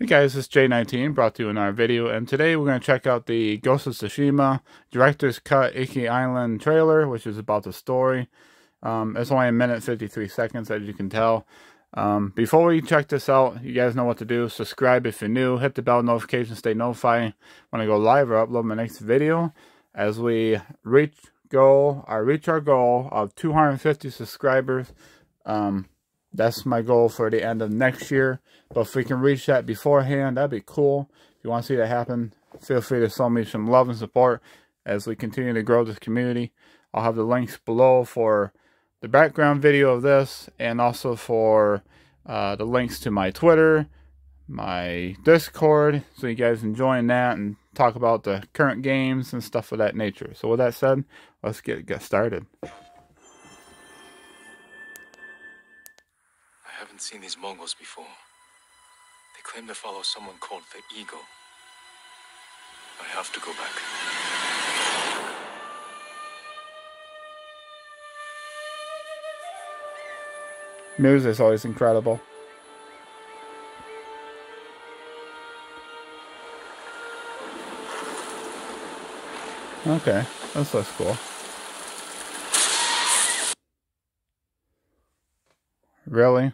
Hey guys, it's J19 brought to you in our video, and today we're going to check out the Ghost of Tsushima Director's Cut Iki Island trailer, which is about the story. Um, it's only a minute 53 seconds, as you can tell. Um, before we check this out, you guys know what to do. Subscribe if you're new, hit the bell notification, stay notified when I go live or upload my next video. As we reach goal, I reach our goal of 250 subscribers. Um, that's my goal for the end of next year. But if we can reach that beforehand, that'd be cool. If you want to see that happen, feel free to show me some love and support as we continue to grow this community. I'll have the links below for the background video of this and also for uh, the links to my Twitter, my Discord, so you guys enjoying that and talk about the current games and stuff of that nature. So with that said, let's get get started. Haven't seen these Mongols before. They claim to follow someone called the Eagle. I have to go back. Music's always oh, incredible. Okay, this looks cool. Really?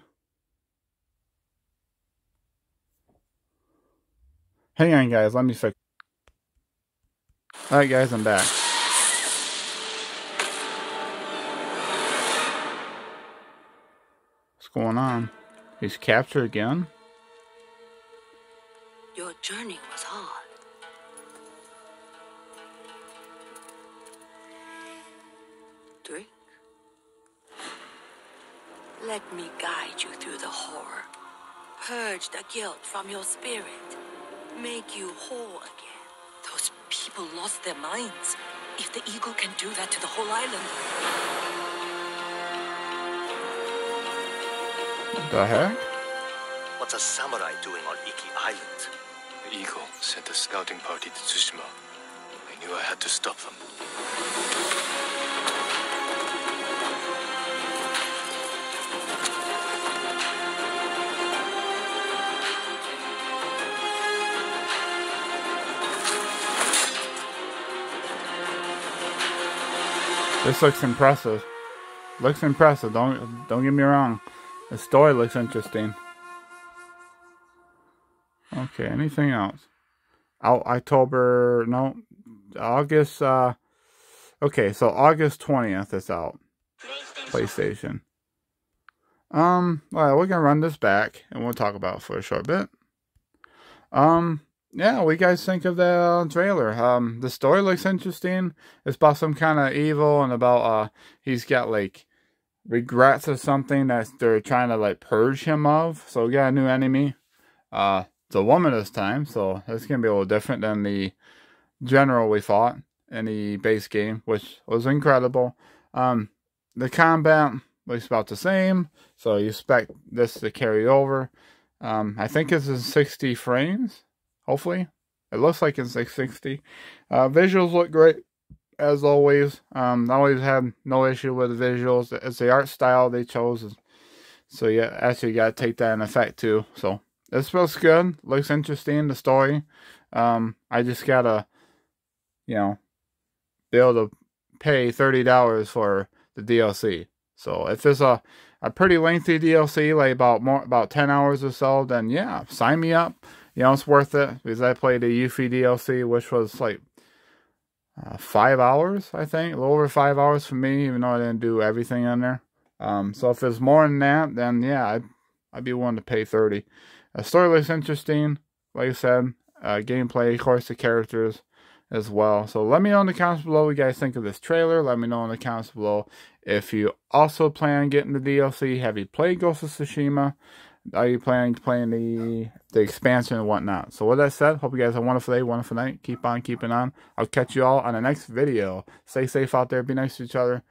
Hang on, guys. Let me fix. Alright, guys, I'm back. What's going on? He's captured again? Your journey was hard. Drink. Let me guide you through the horror. Purge the guilt from your spirit make you whole again. Those people lost their minds. If the eagle can do that to the whole island. The heck? What's a samurai doing on Iki Island? The eagle sent a scouting party to Tsushima. I knew I had to stop them. This looks impressive. Looks impressive. Don't don't get me wrong. The story looks interesting. Okay, anything else? Out October no August uh okay, so August twentieth is out. PlayStation. Um, well, we're gonna run this back and we'll talk about for a short bit. Um, yeah, what you guys think of the uh, trailer? Um, the story looks interesting. It's about some kind of evil and about uh, he's got like regrets or something that they're trying to like purge him of. So we got a new enemy. Uh, it's a woman this time, so it's gonna be a little different than the general we fought in the base game, which was incredible. Um, the combat looks about the same, so you expect this to carry over. Um, I think it's in 60 frames hopefully. It looks like it's 660. Uh, visuals look great, as always. Um, I always had no issue with the visuals. It's the art style they chose. So, yeah, actually, you got to take that in effect, too. So, this looks good. Looks interesting, the story. Um, I just got to, you know, be able to pay $30 for the DLC. So, if it's a, a pretty lengthy DLC, like about more about 10 hours or so, then yeah, sign me up you know, it's worth it because I played the Yuffie DLC, which was like uh, five hours, I think, a little over five hours for me, even though I didn't do everything in there. Um, so if it's more than that, then yeah, I'd, I'd be willing to pay 30 The story looks interesting, like I said, uh, gameplay, of course, the characters as well. So let me know in the comments below what you guys think of this trailer. Let me know in the comments below if you also plan on getting the DLC. Have you played Ghost of Tsushima? Are you planning to play the the expansion and whatnot? So with that said, hope you guys have a wonderful day, wonderful night. Keep on keeping on. I'll catch you all on the next video. Stay safe out there. Be nice to each other.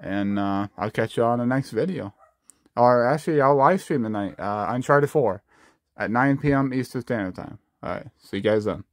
And uh, I'll catch you all on the next video. Or actually, I'll live stream tonight. Uh, Uncharted 4 at 9 p.m. Eastern Standard Time. All right. See you guys then.